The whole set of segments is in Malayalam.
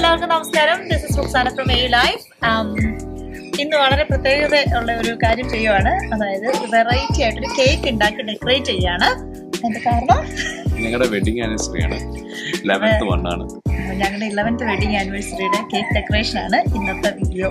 എല്ലാവർക്കും നമസ്കാരം. This is Ruksana from a life ഇന്ന് വളരെ പ്രത്യേകത ഉള്ള ഒരു കാര്യം ചെയ്യുവാണ്. അതായത് വെറൈറ്റി ആയിട്ടൊരു കേക്ക് ഉണ്ടാക്കി ഡെക്കറേറ്റ് ചെയ്യാണ് അതിന്റെ കാരണം? ഞങ്ങളുടെ വെഡിങ് ആനിവേഴ്സറി ആണ്. വണ്ണാണ് ഞങ്ങളുടെ ഇലവൻത്ത് വെഡിങ് ആനിവേഴ്സറിയുടെ കേക്ക് ഡെക്കറേഷൻ ആണ് ഇന്നത്തെ വീഡിയോ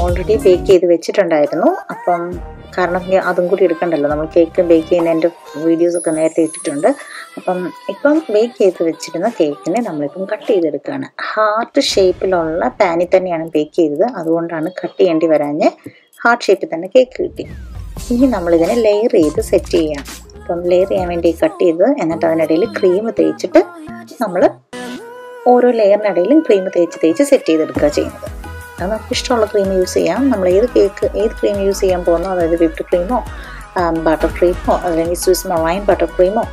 ഓൾറെഡി ബേക്ക് ചെയ്ത് വെച്ചിട്ടുണ്ടായിരുന്നു. അപ്പം കാരണം അതും കൂടി എടുക്കണ്ടല്ലോ. നമ്മൾ കേക്ക് ബേക്ക് ചെയ്യുന്നതിന്റെ വീഡിയോസ് ഒക്കെ നേരത്തെ ഇട്ടിട്ടുണ്ട്. അപ്പം ഇപ്പം ബേക്ക് ചെയ്ത് വെച്ചിരുന്ന കേക്കിനെ നമ്മളിപ്പം കട്ട് ചെയ്തെടുക്കുകയാണ് ഹാർട്ട് ഷേപ്പിലുള്ള പാനിൽ തന്നെയാണ് ബേക്ക് ചെയ്തത്. അതുകൊണ്ടാണ് കട്ട് ചെയ്യേണ്ടി വരാഞ്ഞ് ഹാർട്ട് ഷേപ്പിൽ തന്നെ കേക്ക് കിട്ടി. ഇനി നമ്മളിതിനെ ലെയർ ചെയ്ത് സെറ്റ് ചെയ്യാം. അപ്പം ലെയർ ചെയ്യാൻ വേണ്ടി കട്ട് ചെയ്ത് എന്നിട്ട് അതിനിടയിൽ ക്രീം തേച്ചിട്ട് നമ്മൾ ഓരോ ലെയറിനിടയിലും ക്രീം തേച്ച് തേച്ച് സെറ്റ് ചെയ്തെടുക്കുക ചെയ്യുന്നത്. നമുക്ക് ഇഷ്ടമുള്ള ക്രീം യൂസ് ചെയ്യാം. നമ്മൾ ഏത് കേക്ക് ഏത് ക്രീം യൂസ് ചെയ്യാൻ പോകുന്നോ അതായത് വിപ്ഡ് ക്രീമോ ബട്ടർ ക്രീമോ അല്ലെങ്കിൽ സ്വിസ് മൊളൈൻ ബട്ടർ ക്രീമോ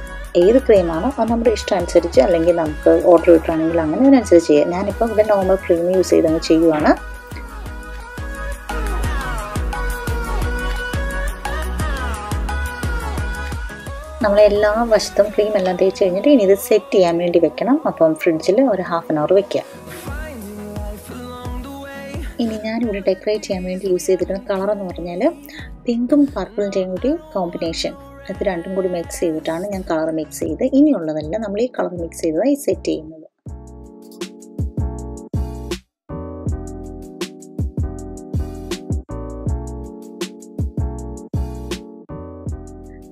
ഏത് ക്രീമാണോ അത് നമ്മുടെ ഇഷ്ടം അനുസരിച്ച് അല്ലെങ്കിൽ നമുക്ക് ഓർഡർ കിട്ടുകയാണെങ്കിൽ അങ്ങനെ അതിനനുസരിച്ച് ചെയ്യാം. ഞാനിപ്പോൾ ഇവിടെ നോർമൽ ക്രീം യൂസ് ചെയ്തങ്ങ് ചെയ്യുവാണ്. നമ്മൾ എല്ലാ വശത്തും ക്രീം എല്ലാം തേച്ച് കഴിഞ്ഞിട്ട് ഇനി ഇത് സെറ്റ് ചെയ്യാൻ വേണ്ടി വെക്കണം. അപ്പം ഫ്രിഡ്ജിൽ ഒരു ഹാഫ് ആൻ അവർ വെക്കാം ഇനി ഞാനിവിടെ ഡെക്കറേറ്റ് ചെയ്യാൻ വേണ്ടി യൂസ് ചെയ്തിരുന്ന കളർ എന്ന് പറഞ്ഞാൽ പിങ്കും പർപ്പിളിന്റെയും കൂടി കോമ്പിനേഷൻ അത് രണ്ടും കൂടി മിക്സ് ചെയ്തിട്ടാണ് ഞാൻ കളർ മിക്സ് ചെയ്ത്. ഇനിയുള്ളതെല്ലാം നമ്മൾ ഈ കളർ മിക്സ് ചെയ്തതായി സെറ്റ് ചെയ്യുന്നത്.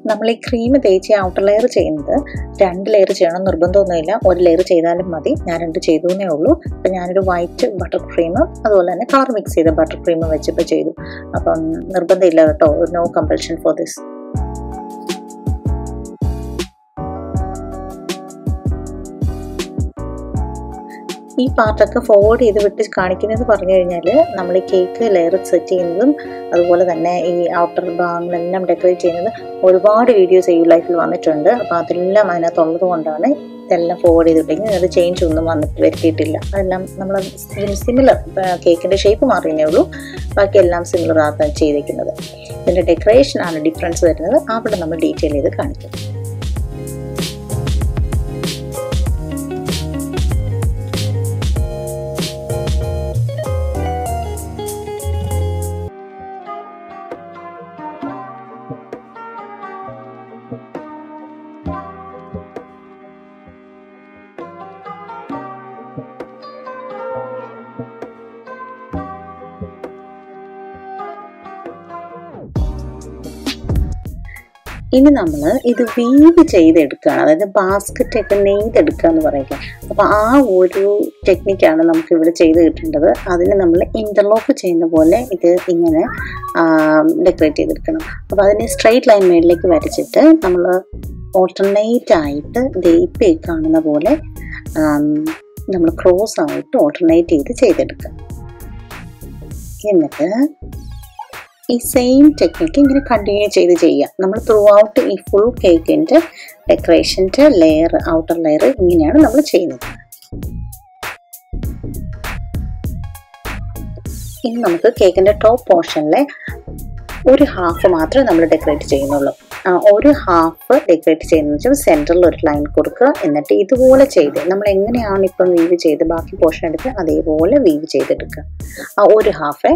നമ്മൾ ഈ ക്രീം തേച്ച് ഔട്ടർ ലെയർ ചെയ്യുന്നത് രണ്ട് ലെയർ ചെയ്യണം നിർബന്ധമൊന്നുമില്ല. ഒരു ലെയർ ചെയ്താലും മതി. ഞാൻ രണ്ട് ചെയ്തു എന്നേ ഉള്ളൂ. അപ്പം ഞാനൊരു വൈറ്റ് ബട്ടർ ക്രീം അതുപോലെ തന്നെ കളർ മിക്സ് ചെയ്ത ബട്ടർ ക്രീം വെച്ചിപ്പോൾ ചെയ്തു. അപ്പം നിർബന്ധമില്ല കേട്ടോ. നോ കമ്പൽഷൻ ഫോർ ദിസ് ഈ പാർട്ടൊക്കെ ഫോർവേഡ് ചെയ്ത് വിട്ട് കാണിക്കുന്നത് പറഞ്ഞു കഴിഞ്ഞാൽ നമ്മൾ ഈ കേക്ക് ലെയർ സെറ്റ് ചെയ്യുന്നതും അതുപോലെ തന്നെ ഈ ഔട്ടർ ഭാഗങ്ങളെല്ലാം ഡെക്കറേറ്റ് ചെയ്യുന്നത് ഒരുപാട് വീഡിയോസ് ഈ ലൈഫിൽ വന്നിട്ടുണ്ട്. അപ്പോൾ അതെല്ലാം അതിനകത്തുള്ളത് കൊണ്ടാണ് ഇതെല്ലാം ഫോർവേഡ് ചെയ്തിട്ടുണ്ടെങ്കിൽ അത് ചേഞ്ച് ഒന്നും വന്നിട്ട് വരുത്തിയിട്ടില്ല. അതെല്ലാം നമ്മൾ സിമിലർ കേക്കിന്റെ ഷേപ്പ് മാറിയേ ഉള്ളൂ. ബാക്കി എല്ലാം സിമിലർ ആണ് ചെയ്തിരിക്കുന്നത് ഇതിന്റെ ഡെക്കറേഷനാണ് ഡിഫറൻസ് വരുന്നത്. അവിടെ നമ്മൾ ഡീറ്റെയിൽ ചെയ്ത് കാണിക്കും. ഇനി നമ്മൾ ഇത് വീവ് ചെയ്തെടുക്കുകയാണ്. അതായത് ബാസ്ക്കറ്റ് ഒക്കെ നെയ്തെടുക്കുക എന്ന് പറയുക അപ്പോൾ ആ ഒരു ടെക്നിക്കാണ് നമുക്ക് ഇവിടെ ചെയ്ത് കിട്ടേണ്ടത്. അതിന് നമ്മൾ ഇന്റർലോക്ക് ചെയ്യുന്ന പോലെ ഇത് ഇങ്ങനെ ഡെക്കറേറ്റ് ചെയ്തെടുക്കണം. അപ്പോൾ അതിന് സ്ട്രെയിറ്റ് ലൈൻ മേളിലേക്ക് വരച്ചിട്ട് നമ്മൾ ഓൾട്ടർനേറ്റ് ആയിട്ട് ദയിപ്പേ കാണുന്ന പോലെ നമ്മൾ ക്രോസ് ആയിട്ട് ഓൾട്ടർനേറ്റ് ചെയ്ത് ചെയ്തെടുക്കുക. എന്നിട്ട് ഈ സെയിം ടെക്നിക്ക് ഇങ്ങനെ കണ്ടിന്യൂ ചെയ്ത് ചെയ്യുക. നമ്മൾ ത്രൂ ഔട്ട് ഈ ഫുൾ കേക്കിന്റെ ഡെക്കറേഷന്റെ ലെയർ ഔട്ടർ ലെയർ ഇങ്ങനെയാണ് നമ്മൾ ചെയ്യുന്നത്. ഇനി നമുക്ക് കേക്കിന്റെ ടോപ്പ് പോർഷനിലെ ഒരു ഹാഫ് മാത്രമേ നമ്മൾ ഡെക്കറേറ്റ് ചെയ്യുന്നുള്ളൂ. ഒരു ഹാഫ് ഡെക്കറേറ്റ് ചെയ്യുന്നതെന്ന് വെച്ചാൽ സെന്ററിൽ ഒരു ലൈൻ കൊടുക്കുക. എന്നിട്ട് ഇതുപോലെ ചെയ്ത് നമ്മൾ എങ്ങനെയാണ് ഇപ്പം വീവ് ചെയ്ത് ബാക്കി പോർഷൻ എടുക്കുക? അതേപോലെ വീവ് ചെയ്തെടുക്കുക. ആ ഒരു ഹാഫ്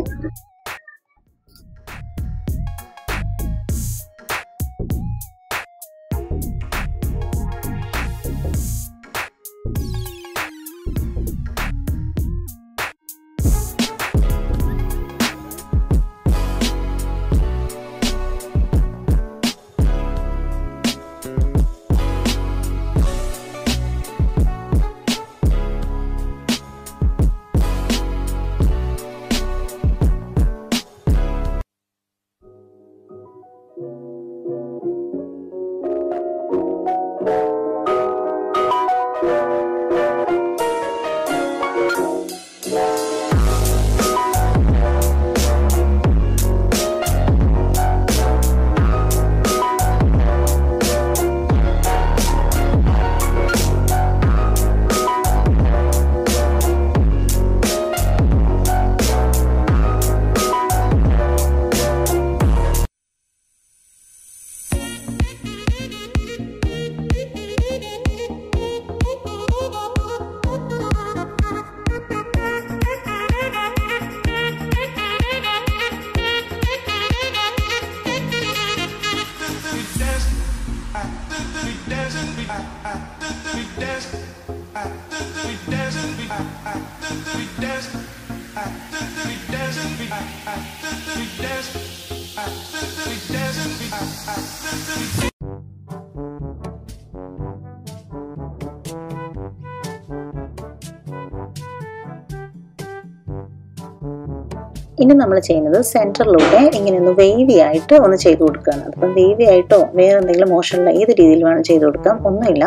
ഇനി നമ്മൾ ചെയ്യുന്നത് സെന്ററിലൂടെ ഇങ്ങനെ ഒന്ന് വേവി ആയിട്ട് ഒന്ന് ചെയ്ത് കൊടുക്കുകയാണ്. അപ്പം വേവി ആയിട്ടോ വേറെ എന്തെങ്കിലും മോഷനിലോ ഏത് രീതിയിൽ വേണം ചെയ്ത് കൊടുക്കാം. ഒന്നുമില്ല.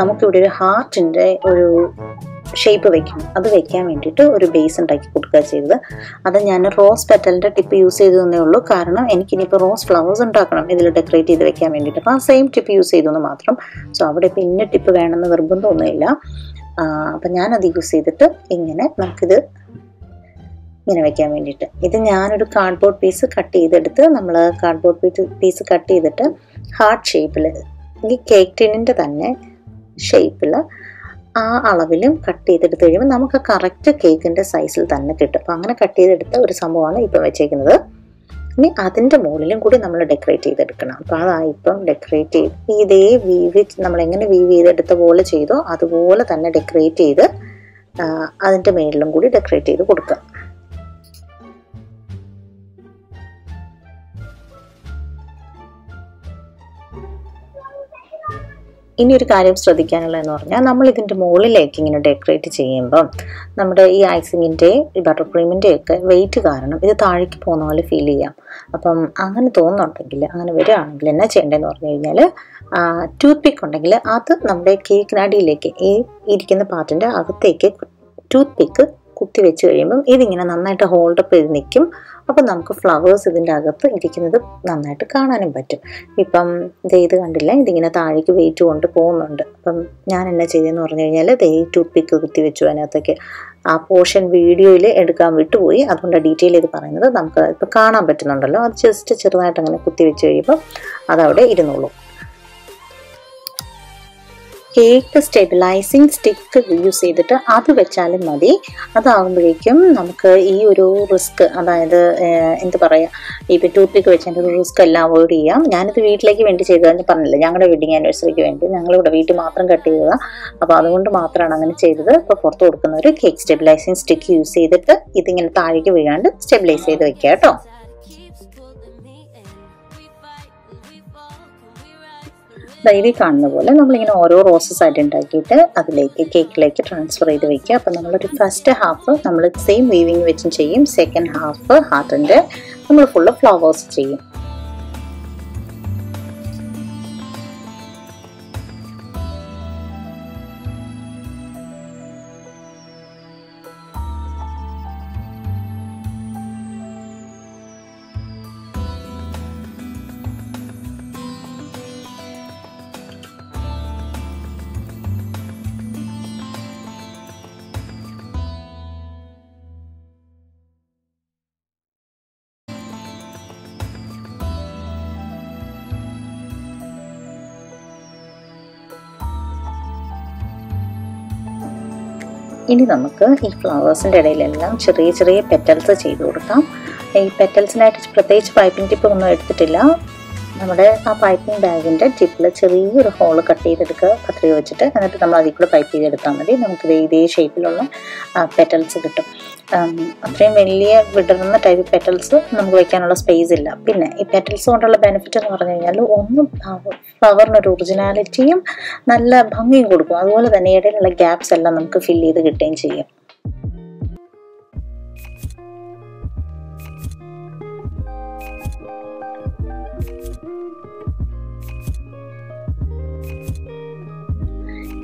നമുക്കിവിടെ ഒരു ഹാർട്ടിന്റെ ഒരു ഷേപ്പ് വെക്കണം അത് വെക്കാൻ വേണ്ടിയിട്ട് ഒരു ബേസ് ഉണ്ടാക്കി കൊടുക്കുക ചെയ്തത്. അത് ഞാൻ റോസ് പെറ്റലിന്റെ ടിപ്പ് യൂസ് ചെയ്തു തന്നേ ഉള്ളൂ. കാരണം എനിക്ക് ഇനിയിപ്പോൾ റോസ് ഫ്ലവേഴ്സ് ഉണ്ടാക്കണം. ഇതിൽ ഡെക്കറേറ്റ് ചെയ്ത് വെക്കാൻ വേണ്ടിയിട്ട്. അപ്പോൾ ആ സെയിം ടിപ്പ് യൂസ് ചെയ്തെന്ന് മാത്രം. സോ അവിടെ ഇപ്പോൾ ഇന്ന ടിപ്പ് വേണമെന്ന് നിർബന്ധമൊന്നുമില്ല. അപ്പം ഞാനത് യൂസ് ചെയ്തിട്ട് ഇങ്ങനെ നമുക്കിത് ഇങ്ങനെ വെക്കാൻ വേണ്ടിയിട്ട്. ഇത് ഞാനൊരു കാർഡ്ബോർഡ് പീസ് കട്ട് ചെയ്തെടുത്ത് നമ്മൾ കാർഡ്ബോർഡ് പീസ് പീസ് കട്ട് ചെയ്തിട്ട് ഹാർട്ട് ഷേപ്പിൽ ഈ കേക്ക് ടിന്നിന്റെ തന്നെ ഷേപ്പിൽ ആ അളവിലും കട്ട് ചെയ്തെടുത്ത് കഴിയുമ്പോൾ നമുക്ക് കറക്റ്റ് കേക്കിന്റെ സൈസിൽ തന്നെ കിട്ടും. അപ്പോൾ അങ്ങനെ കട്ട് ചെയ്തെടുത്ത ഒരു സംഭവമാണ് ഇപ്പം വെച്ചേക്കുന്നത്. ഇനി അതിന്റെ മുകളിലും കൂടി നമ്മൾ ഡെക്കറേറ്റ് ചെയ്തെടുക്കണം. അപ്പോൾ അതാണ് ഇപ്പം ഡെക്കറേറ്റ് ചെയ്ത് ഇതേ വീവ് നമ്മൾ എങ്ങനെ വീവ് ചെയ്തെടുത്ത പോലെ ചെയ്തോ അതുപോലെ തന്നെ ഡെക്കറേറ്റ് ചെയ്ത് അതിന്റെ മേളിലും കൂടി ഡെക്കറേറ്റ് ചെയ്ത് കൊടുക്കുക. ഇനി ഒരു കാര്യം ശ്രദ്ധിക്കാനുള്ളതെന്ന് പറഞ്ഞാൽ നമ്മൾ ഇതിന്റെ മുകളിലേക്ക് ഇങ്ങനെ ഡെക്കറേറ്റ് ചെയ്യുമ്പം നമ്മുടെ ഈ ഐസിങ്ങിന്റെ ഈ ബട്ടർ ക്രീമിന്റെ ഒക്കെ വെയിറ്റ് കാരണം ഇത് താഴേക്ക് പോകുന്ന പോലെ ഫീൽ ചെയ്യാം. അപ്പം അങ്ങനെ തോന്നുന്നുണ്ടെങ്കിൽ അങ്ങനെ വരികയാണെങ്കിൽ എന്നാ ചെയ്യേണ്ടതെന്ന് പറഞ്ഞു കഴിഞ്ഞാൽ ടൂത്ത് പിക്ക് ഉണ്ടെങ്കിൽ അത് നമ്മുടെ കേക്കിനടിയിലേക്ക് ഈ ഇരിക്കുന്ന പാർട്ടിന്റെ അകത്തേക്ക് ടൂത്ത് പിക്ക് കുത്തി വെച്ച് കഴിയുമ്പം ഇതിങ്ങനെ നന്നായിട്ട് ഹോൾഡപ്പ് ചെയ്ത് നിൽക്കും. അപ്പം നമുക്ക് ഫ്ലവേഴ്സ് ഇതിന്റെ അകത്ത് ഇരിക്കുന്നത് നന്നായിട്ട് കാണാനും പറ്റും. ഇപ്പം ദേ ഇത് കണ്ടില്ല ഇതിങ്ങനെ താഴേക്ക് വെയിറ്റ് കൊണ്ട് പോകുന്നുണ്ട്. അപ്പം ഞാൻ എന്നാ ചെയ്തതെന്ന് പറഞ്ഞു കഴിഞ്ഞാൽ ദേ ടൂത്ത് പിക്ക് കുത്തി വെച്ചു അതിനകത്തേക്ക്. ആ പോർഷൻ വീഡിയോയിൽ എടുക്കാൻ വിട്ടുപോയി. അതുകൊണ്ട് ഡീറ്റെയിൽ ചെയ്ത് പറയുന്നത് നമുക്ക് ഇപ്പം കാണാൻ പറ്റുന്നുണ്ടല്ലോ. അത് ജസ്റ്റ് ചെറുതായിട്ട് അങ്ങനെ കുത്തി വെച്ച് കഴിയുമ്പോൾ അതവിടെ ഇരുന്നോളൂ. കേക്ക് സ്റ്റെബിലൈസിങ് സ്റ്റിക്ക് യൂസ് ചെയ്തിട്ട് അത് വെച്ചാലും മതി. അതാകുമ്പോഴേക്കും നമുക്ക് ഈ ഒരു റിസ്ക് അതായത് എന്ത് പറയുക ഇപ്പം ടൂത്ത് പിക്ക് വെച്ചതിന്റെ ഒരു റിസ്ക് എല്ലാം അവോയ്ഡ് ചെയ്യാം. ഞാനിത് വീട്ടിലേക്ക് വേണ്ടി ചെയ്തതെന്ന് പറഞ്ഞില്ല? ഞങ്ങളുടെ വെഡിങ് ആനിവേഴ്സറിക്ക് വേണ്ടി. ഞങ്ങളിവിടെ വീട്ടിൽ മാത്രം കട്ട് ചെയ്തതാണ് അപ്പോൾ അതുകൊണ്ട് മാത്രമാണ് അങ്ങനെ ചെയ്തത്. ഇപ്പോൾ പുറത്ത് കൊടുക്കുന്ന ഒരു കേക്ക് സ്റ്റെബിലൈസിങ് സ്റ്റിക്ക് യൂസ് ചെയ്തിട്ട് ഇതിങ്ങനെ താഴേക്ക് വീഴാണ്ട് സ്റ്റെബിലൈസ് ചെയ്ത് വെക്കുക കേട്ടോ. ദൈവി കാണുന്ന പോലെ നമ്മളിങ്ങനെ ഓരോ റോസസ് ആയിട്ട് ഉണ്ടാക്കിയിട്ട് അതിലേക്ക് കേക്കിലേക്ക് ട്രാൻസ്ഫർ ചെയ്ത് വെക്കുക. അപ്പം നമ്മളൊരു ഫസ്റ്റ് ഹാഫ് നമ്മൾ സെയിം വീവിങ് വെച്ചും ചെയ്യും. സെക്കൻഡ് ഹാഫ് ഹാർട്ടിന്റെ നമ്മൾ ഫുള്ള് ഫ്ലവേഴ്സ് ചെയ്യും. ഇനി നമുക്ക് ഈ ഫ്ലവേഴ്സിന്റെ ഇടയിലെല്ലാം ചെറിയ ചെറിയ പെറ്റൽസ് ചെയ്ത് കൊടുക്കാം. ഈ പെറ്റൽസിനായിട്ട് പ്രത്യേകിച്ച് പൈപ്പിംഗ് ടിപ്പ് ഒന്നും എടുത്തിട്ടില്ല. നമ്മുടെ ആ പൈപ്പിംഗ് ബാഗിന്റെ ടിപ്പിൽ ചെറിയൊരു ഹോൾ കട്ട് ചെയ്തെടുക്കുക കത്രിക വെച്ചിട്ട്. എന്നിട്ട് നമ്മൾ അതിൽ കൂടെ പൈപ്പ് ചെയ്തെടുത്താൽ മതി. നമുക്ക് ദേ ഇതേ ഷേപ്പിലുള്ള പെറ്റൽസ് കിട്ടും. അത്രയും വലിയ വിടർന്ന ടൈപ്പ് പെറ്റൽസ് നമുക്ക് വെക്കാനുള്ള സ്പേസ് ഇല്ല. പിന്നെ ഈ പെറ്റൽസ് കൊണ്ടുള്ള ബെനിഫിറ്റ് എന്ന് പറഞ്ഞു കഴിഞ്ഞാൽ ഒന്നും ഫ്ലവറിനൊരു ഒറിജിനാലിറ്റിയും നല്ല ഭംഗിയും കൊടുക്കും. അതുപോലെ തന്നെ ഇടയിലുള്ള ഗ്യാപ്സ് എല്ലാം നമുക്ക് ഫില്ല് ചെയ്ത് കിട്ടുകയും ചെയ്യും.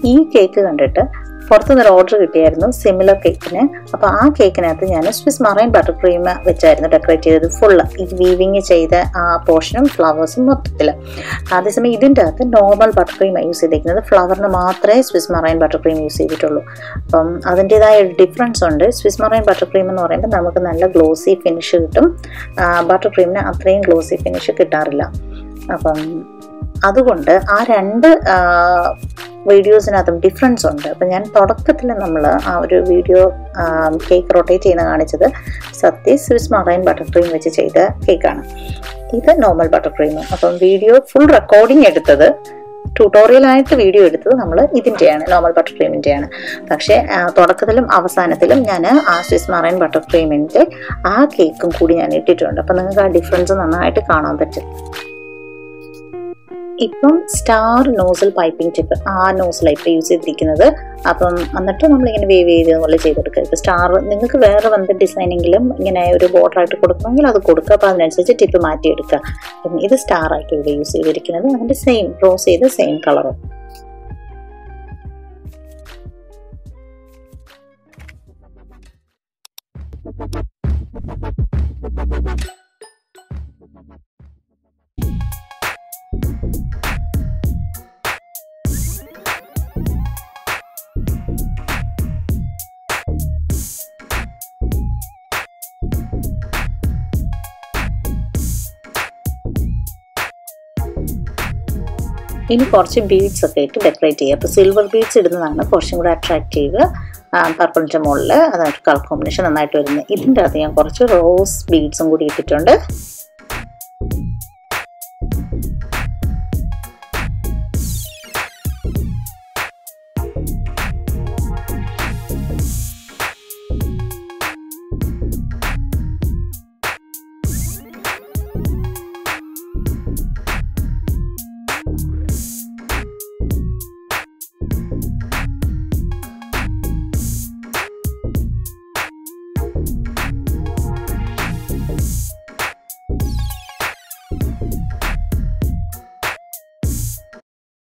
ഈ കേക്ക് കണ്ടിട്ട് പുറത്തുനിന്നൊരു ഓർഡർ കിട്ടിയായിരുന്നു സിമിലർ കേക്കിന് അപ്പോൾ ആ കേക്കിനകത്ത് ഞാൻ സ്വിസ് മറൈൻ ബട്ടർ ക്രീം വെച്ചായിരുന്നു ഡെക്കറേറ്റ് ചെയ്തത് ഫുള്ള് ഈ വീവിങ് ചെയ്ത ആ പോർഷനും ഫ്ലവേഴ്സും മൊത്തത്തിൽ അതേസമയം ഇതിന്റെ അകത്ത് നോർമൽ ബട്ടർ ക്രീമാണ് യൂസ് ചെയ്തിരിക്കുന്നത് ഫ്ലവറിന് മാത്രമേ Swiss meringue butter cream use ചെയ്തിട്ടുള്ളൂ. അപ്പം അതിന്റെതായ ഡിഫറൻസ് ഉണ്ട്. സ്വിസ് മറൈൻ ബട്ടർ ക്രീം എന്ന് പറയുമ്പോൾ നമുക്ക് നല്ല ഗ്ലോസി ഫിനിഷ് കിട്ടും. ബട്ടർ ക്രീമിന് അത്രയും ഗ്ലോസി ഫിനിഷ് കിട്ടാറില്ല. അപ്പം അതുകൊണ്ട് ആ രണ്ട് വീഡിയോസിനകത്തും ഡിഫറൻസ് ഉണ്ട്. അപ്പം ഞാൻ തുടക്കത്തിൽ നമ്മൾ ആ ഒരു വീഡിയോ കേക്ക് റൊട്ടേറ്റ് ചെയ്യുന്ന കാണിച്ചത് സത്യ സ്വിസ് മറൈൻ ബട്ടർ ക്രീം വെച്ച് ചെയ്ത കേക്കാണ് ഇത് നോർമൽ ബട്ടർ ക്രീം അപ്പം വീഡിയോ ഫുൾ റെക്കോർഡിംഗ് എടുത്തത് ട്യൂട്ടോറിയലായിട്ട് വീഡിയോ എടുത്തത് നമ്മൾ ഇതിന്റെയാണ് നോർമൽ ബട്ടർ ക്രീമിന്റെയാണ് പക്ഷേ തുടക്കത്തിലും അവസാനത്തിലും ഞാൻ ആ സ്വിസ് മറൈൻ ബട്ടർ ക്രീമിന്റെ ആ കേക്കും കൂടി ഞാൻ ഇട്ടിട്ടുണ്ട്. അപ്പം നിങ്ങൾക്ക് ആ ഡിഫറൻസ് നന്നായിട്ട് കാണാൻ പറ്റും. ഇപ്പം സ്റ്റാർ നോസൽ പൈപ്പിംഗ് ടിപ്പ് ആ നോസലാണ് ഇപ്പം യൂസ് ചെയ്തിരിക്കുന്നത്. അപ്പം എന്നിട്ട് നമ്മളിങ്ങനെ വേവ് ചെയ്ത് പോലെ ചെയ്തെടുക്കരുത് സ്റ്റാർ നിങ്ങൾക്ക് വേറെ വന്ന ഡിസൈനെങ്കിലും ഇങ്ങനെ ഒരു ബോർഡർ ആയിട്ട് കൊടുക്കണമെങ്കിൽ അത് കൊടുക്കുക. അപ്പോൾ അതിനനുസരിച്ച് ടിപ്പ് മാറ്റിയെടുക്കുക. ഇത് സ്റ്റാർ ആയിട്ട് ഇവിടെ യൂസ് ചെയ്തിരിക്കുന്നത്. അതിന്റെ സെയിം റോസ് ചെയ്ത് സെയിം കളറും ഇനി കുറച്ച് ബീഡ്സ് ഒക്കെ ഇട്ട് ഡെക്കറേറ്റ് ചെയ്യുക. അപ്പോൾ സിൽവർ ബീഡ്സ് ഇടുന്നതാണ് കുറച്ചും കൂടെ അട്രാക്റ്റീവ് പർപ്പിളിന്റെ മുകളിൽ അതായിട്ട് കളർ കോമ്പിനേഷൻ നന്നായിട്ട് വരുന്നത്. ഇതിന്റെ അകത്ത് ഞാൻ കുറച്ച് റോസ് ബീഡ്സും കൂടി ഇട്ടിട്ടുണ്ട്.